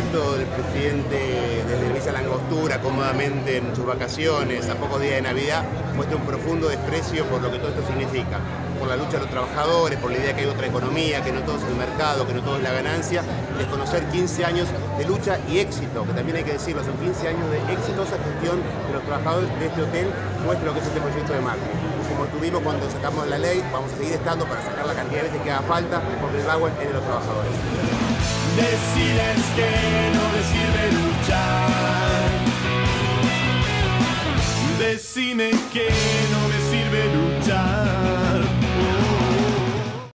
gesto del presidente desde Visa Langostura, cómodamente en sus vacaciones, a pocos días de Navidad, muestra un profundo desprecio por lo que todo esto significa, por la lucha de los trabajadores, por la idea que hay otra economía, que no todo es el mercado, que no todo es la ganancia, desconocer 15 años de lucha y éxito, que también hay que decirlo, son 15 años de exitosa gestión de los trabajadores de este hotel, muestra lo que es este proyecto de Macri. Como estuvimos cuando sacamos la ley, vamos a seguir estando para sacar la cantidad de veces que haga falta, porque el agua de los trabajadores decidas que no le sirve luchar. Decime que no me sirve luchar.